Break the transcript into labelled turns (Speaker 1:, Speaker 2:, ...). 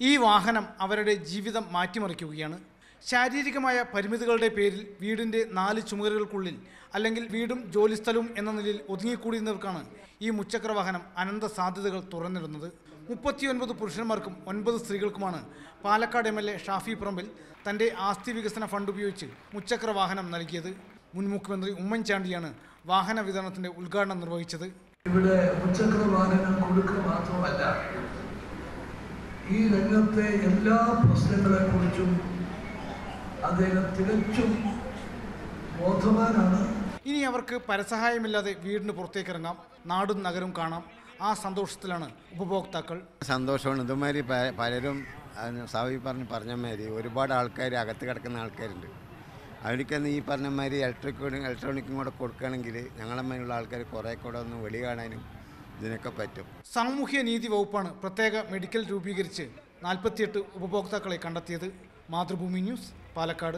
Speaker 1: ഈ വാഹനം അവരുടെ ജീവിതം മാറ്റിമറിക്കുകയാണ്. ശാരീരികമായ പരിമിതികളുടെ പേരിൽ വീടിന്റെ നാല് ചുമരുകൾക്കുള്ളിൽ അല്ലെങ്കിൽ വീടും ജോലിസ്ഥലവും എന്ന നിലയിൽ ഒതുങ്ങിക്കൂടിയുന്നവർക്കാണ് ഈ മുച്ചക്ര വാഹനം അനന്ത സാധ്യതകൾ തുറന്നിടുന്നത്. മുപ്പത്തിയൊൻപത് പുരുഷന്മാർക്കും ഒൻപത് സ്ത്രീകൾക്കുമാണ് Palakkad M L A Shafi Parambil തന്റെ ആസ്തി വികസന ഫണ്ട് ഉപയോഗിച്ച് മുച്ചക്ര വാഹനം നൽകിയത്. മുൻ മുഖ്യമന്ത്രി ഉമ്മൻചാണ്ടിയാണ് വാഹന വിതരണത്തിന്റെ ഉദ്ഘാടനം നിർവഹിച്ചത്.
Speaker 2: ഇവിടെ മുച്ചക്ര കൊടുക്കുക മാത്രമല്ല ഈ രംഗത്തെ എല്ലാ പ്രശ്നങ്ങളെക്കുറിച്ചും അദ്ദേഹം തികച്ചും ബോധവാനാണ്.
Speaker 1: ഇനി അവർക്ക് പരസഹായമില്ലാതെ വീടിന് പുറത്തേക്കിറങ്ങാം. നാടും നഗരവും കാണാം. ആ സന്തോഷത്തിലാണ് ഉപഭോക്താക്കൾ.
Speaker 3: സന്തോഷമാണ്. ഇതുമാതിരി പലരും സാവി പറഞ്ഞ് പറഞ്ഞ മാതിരി ഒരുപാട് ആൾക്കാർ അകത്ത് കിടക്കുന്ന ആൾക്കാരുണ്ട്. അവർക്കൊന്ന് ഈ പറഞ്ഞ മാതിരി ഇലക്ട്രിക്കും ഇലക്ട്രോണിക്കും കൂടെ കൊടുക്കുകയാണെങ്കിൽ ഞങ്ങളമ്മയുള്ള ആൾക്കാർ കുറേ കൂടെ ഒന്ന് വെളി കാണാനും ഇതിനൊക്കെ പറ്റും.
Speaker 1: സാമൂഹ്യ നീതി വകുപ്പാണ് പ്രത്യേക മെഡിക്കൽ രൂപീകരിച്ച് നാൽപ്പത്തിയെട്ട് ഉപഭോക്താക്കളെ കണ്ടെത്തിയത്. മാതൃഭൂമി ന്യൂസ് പാലക്കാട്.